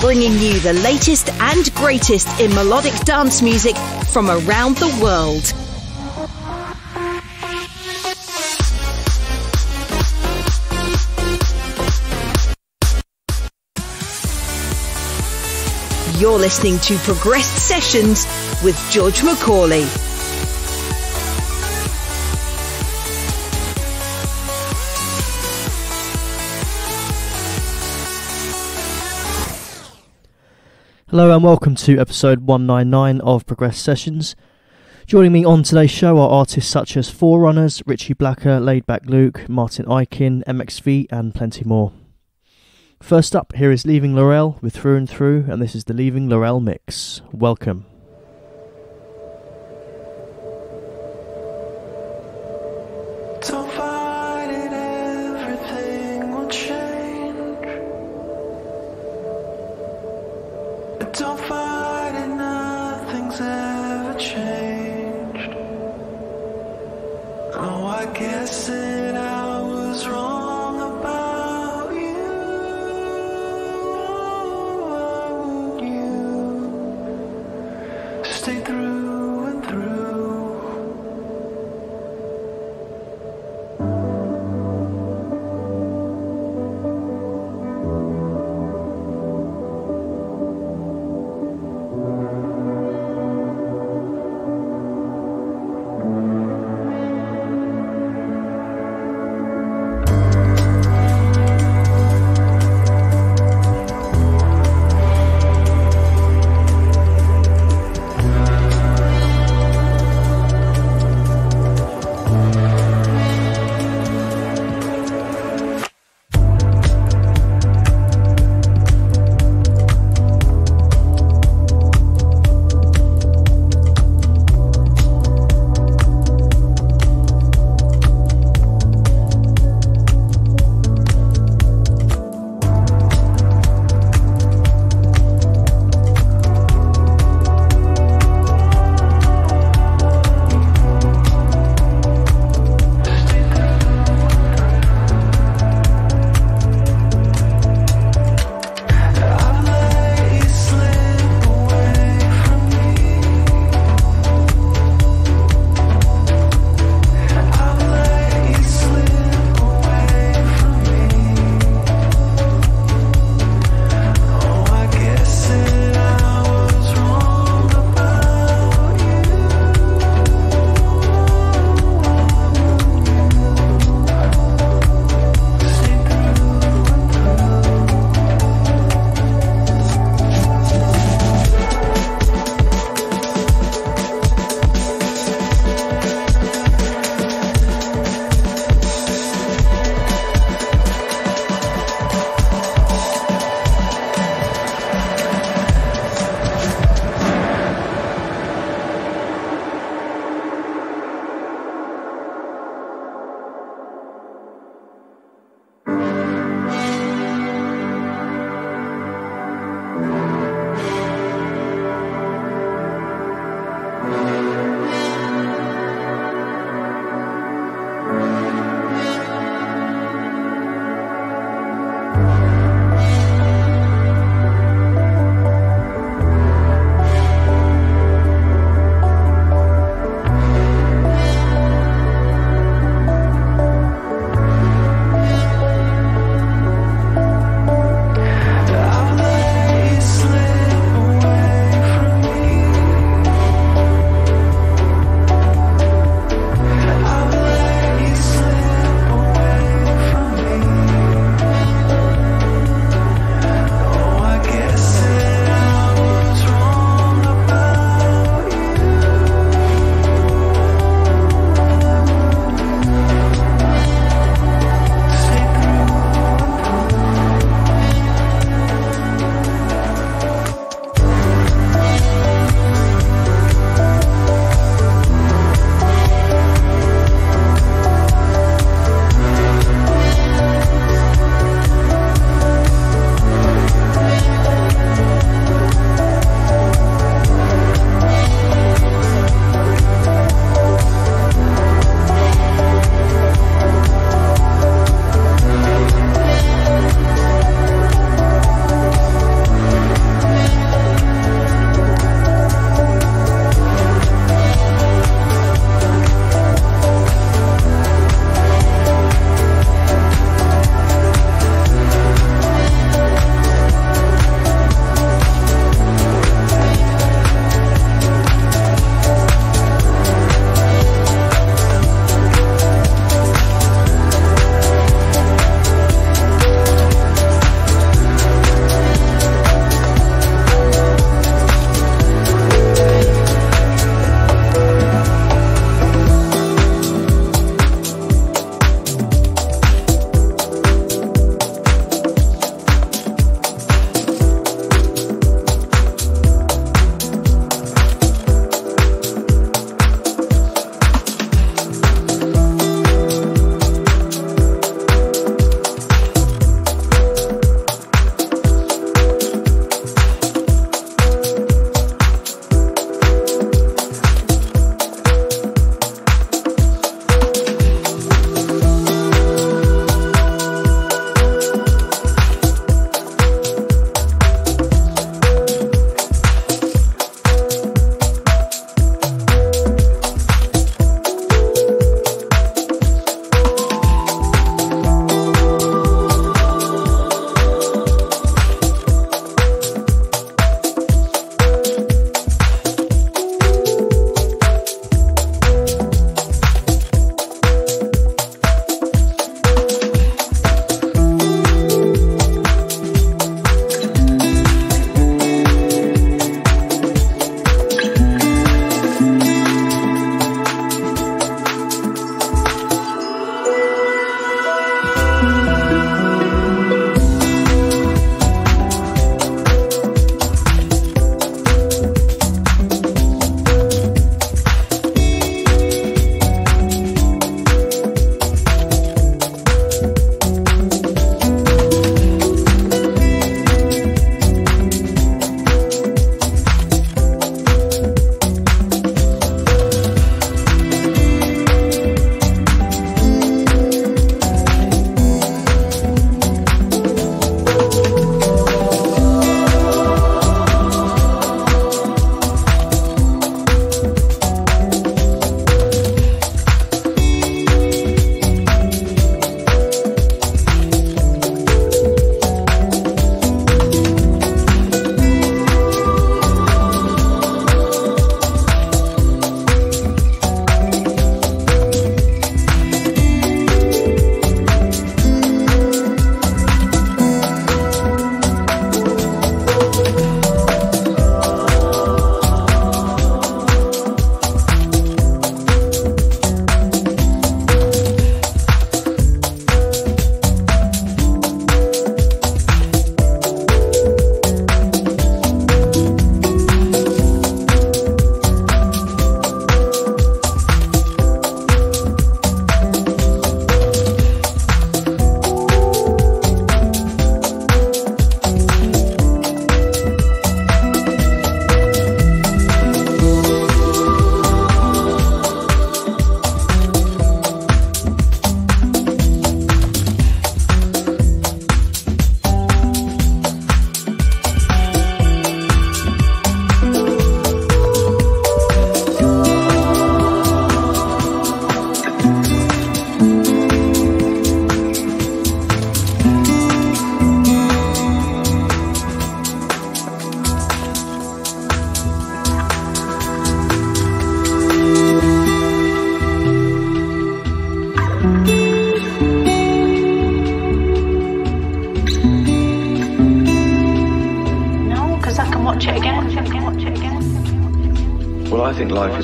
bringing you the latest and greatest in melodic dance music from around the world. You're listening to Progressed Sessions with George McCauley. Hello and welcome to episode 199 of Progress Sessions. Joining me on today's show are artists such as Forerunners, Richie Blacker, Laidback Luke, Martin Ikin, MXV, and plenty more. First up, here is Leaving Laurel with Through and Through, and this is the Leaving Laurel mix. Welcome.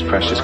Precious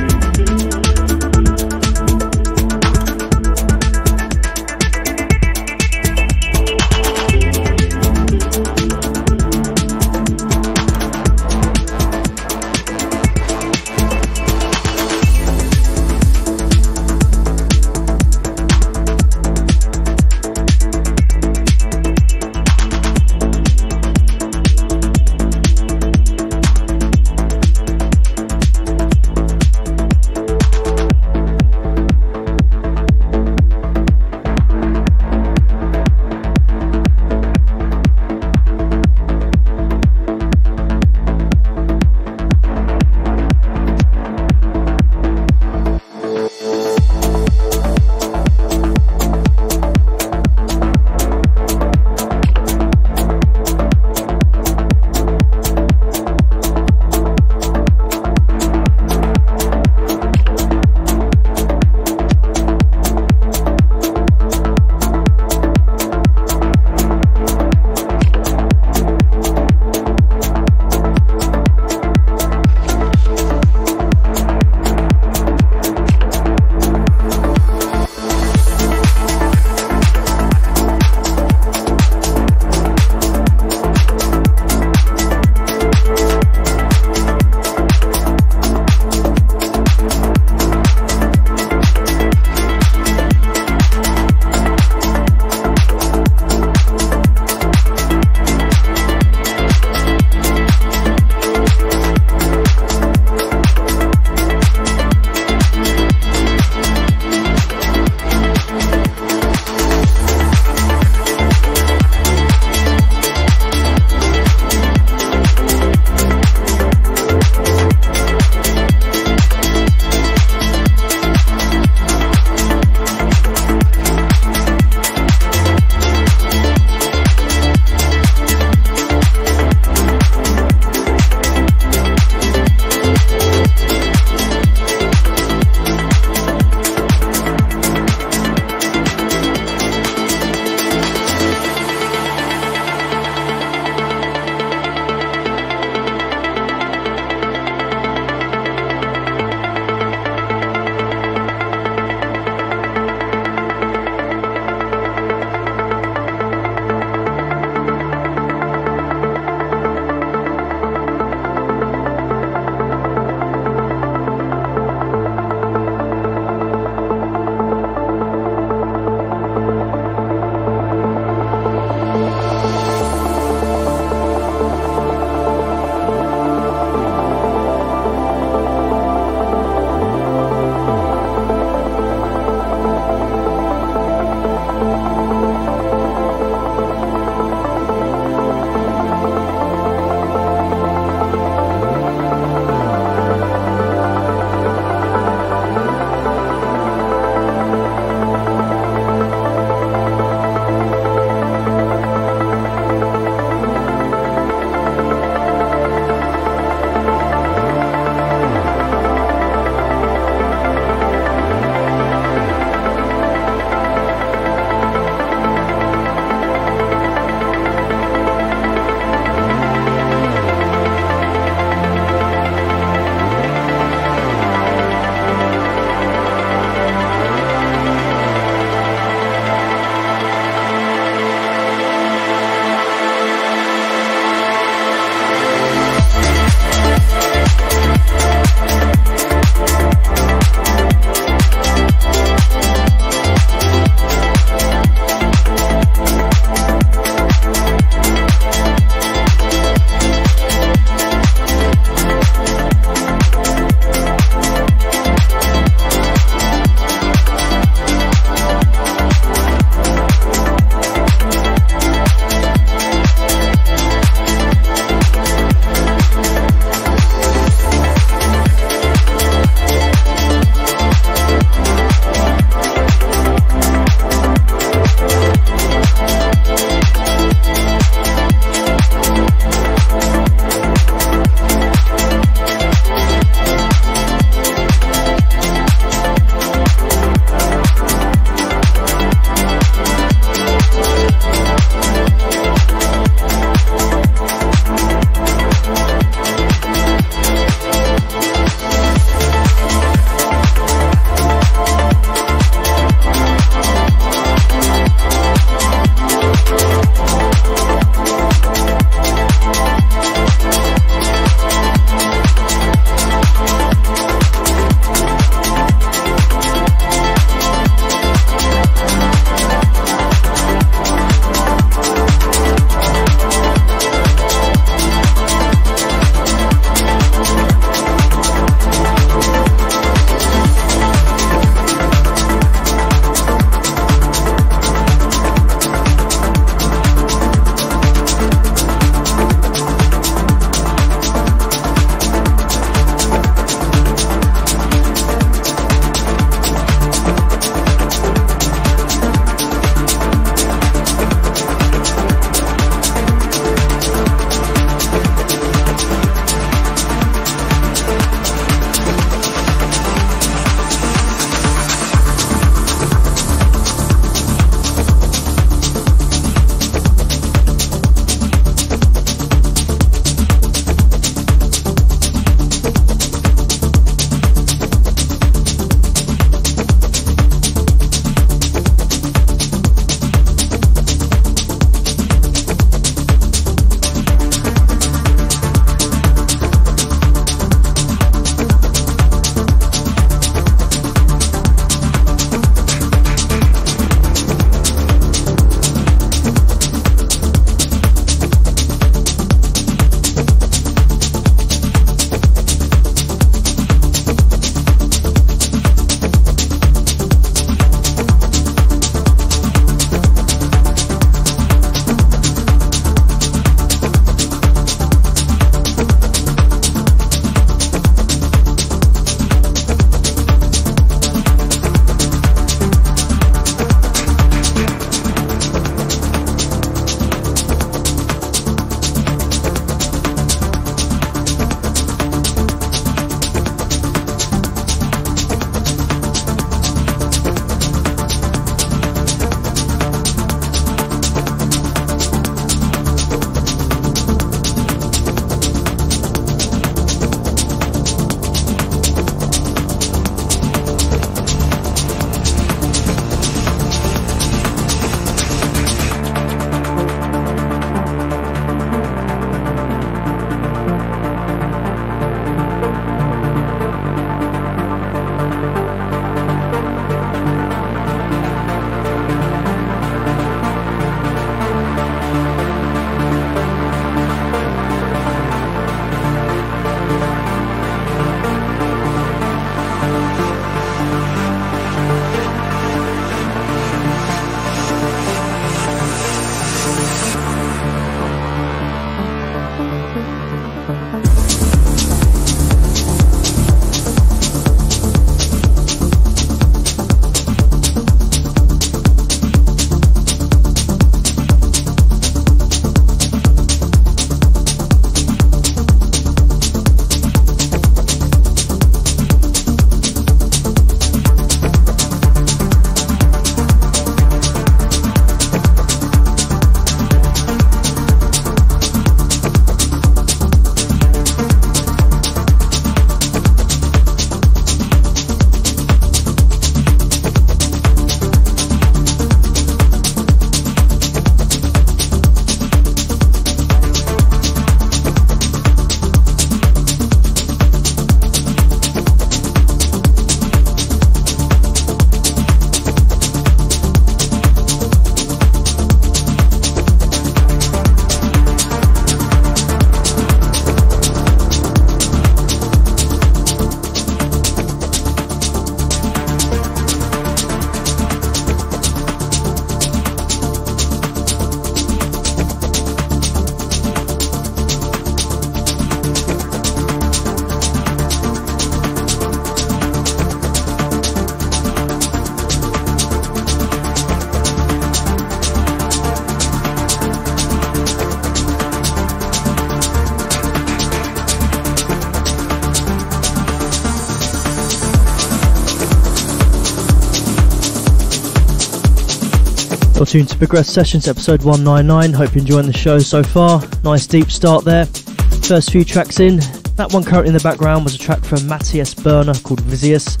tuned to Progress Sessions episode 199. Hope you're enjoying the show so far. Nice deep start there. First few tracks in. That one currently in the background was a track from Matthias Berner called Visius.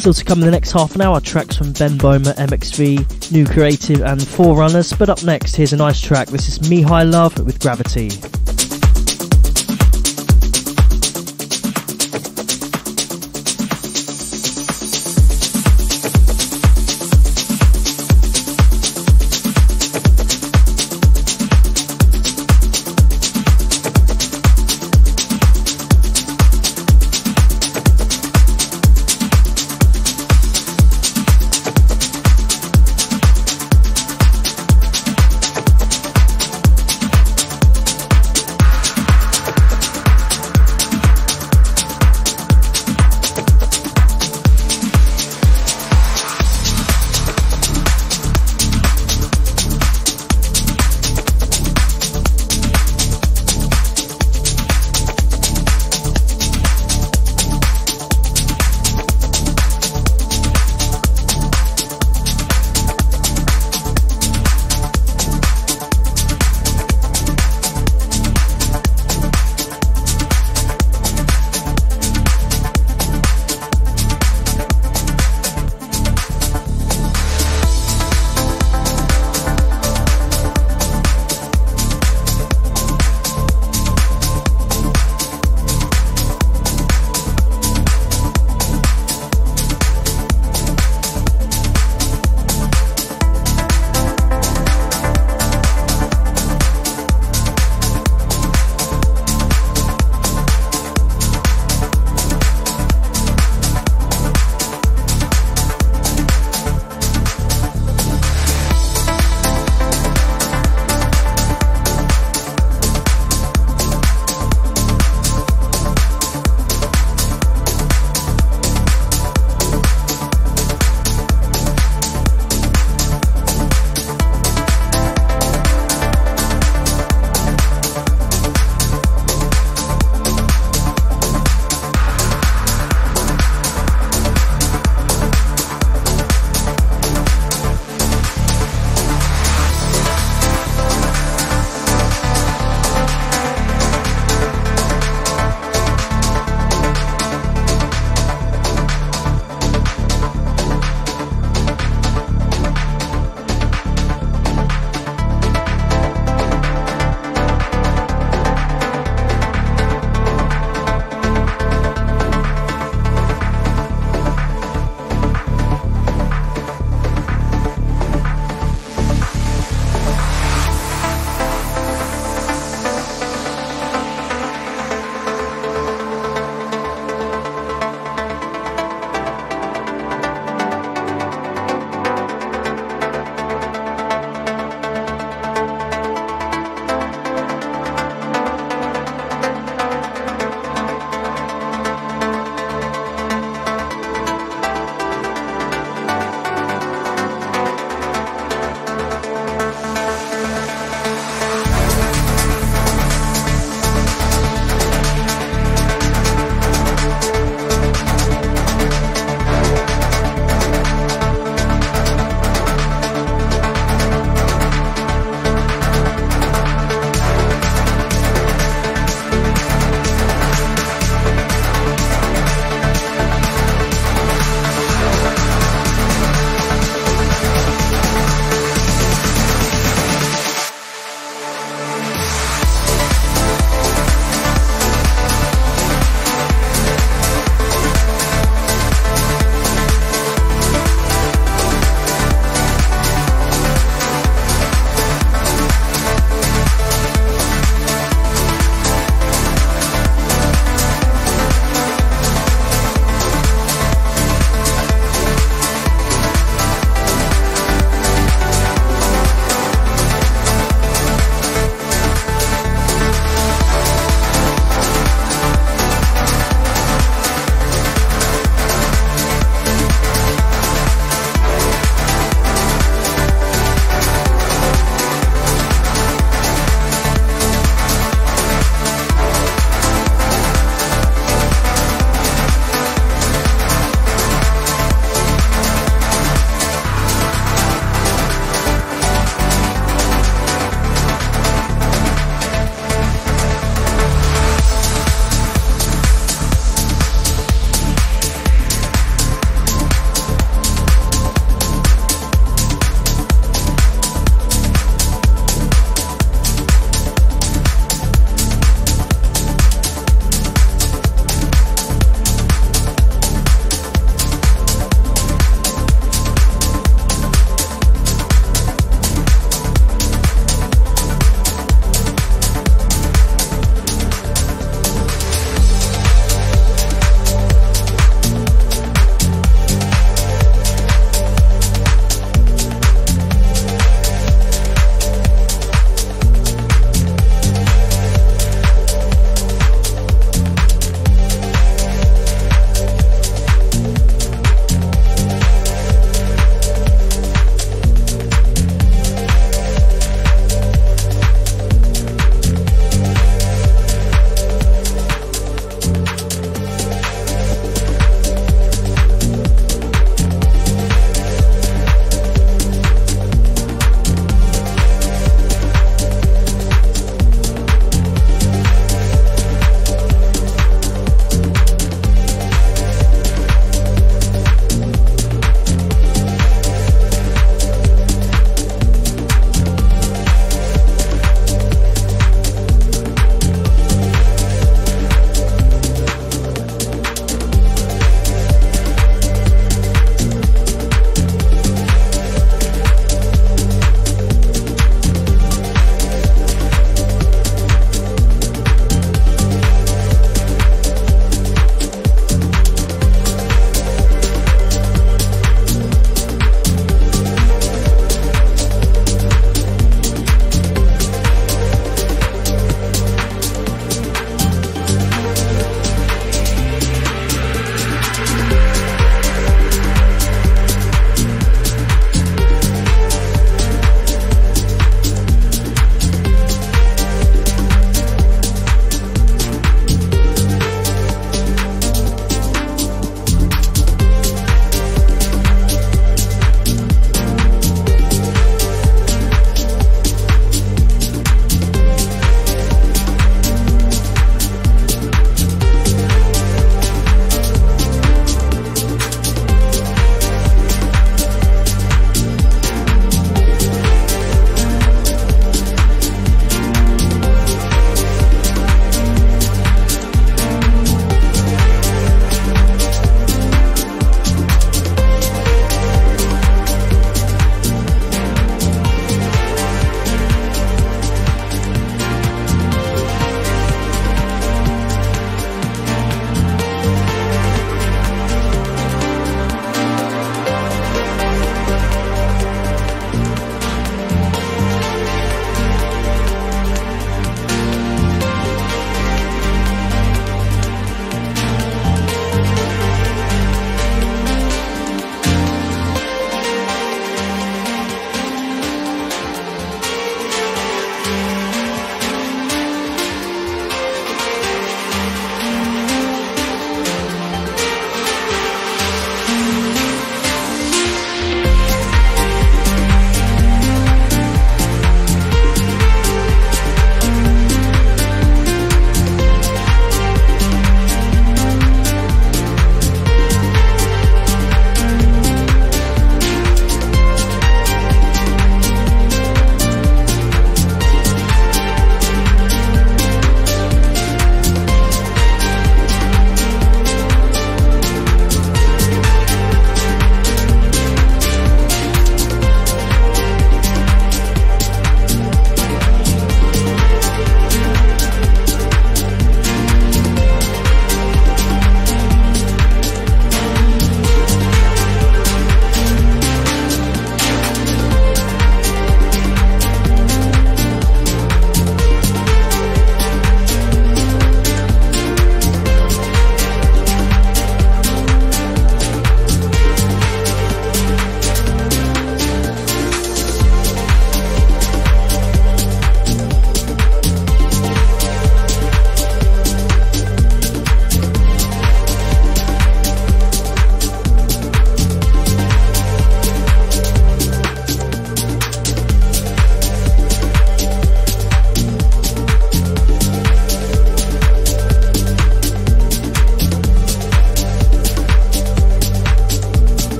Still to come in the next half an hour, tracks from Ben Böhmer, MXV, New Creative, and Forerunners. But up next, here's a nice track. This is MeHilove with Gravity.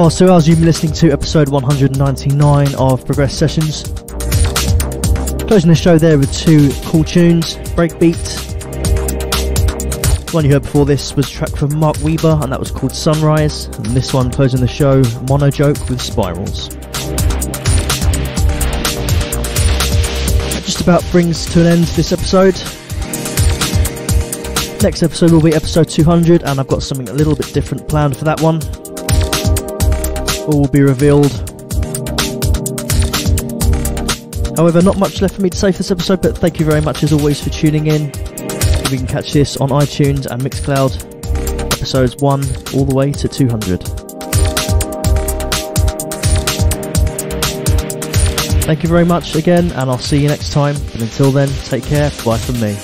Past two hours, you've been listening to episode 199 of Progressed Sessions. Closing the show there with two cool tunes Breakbeat. The one you heard before this was track from Mark Weber, and that was called Sunrise. And this one closing the show, Monojoke with Spirals. That just about brings to an end this episode. Next episode will be episode 200, and I've got something a little bit different planned for that one. All will be revealed. However, not much left for me to say for this episode, but thank you very much as always for tuning in. We can catch this on iTunes and Mixcloud, episodes 1 all the way to 200. Thank you very much again, and I'll see you next time. But until then, take care. Bye from me.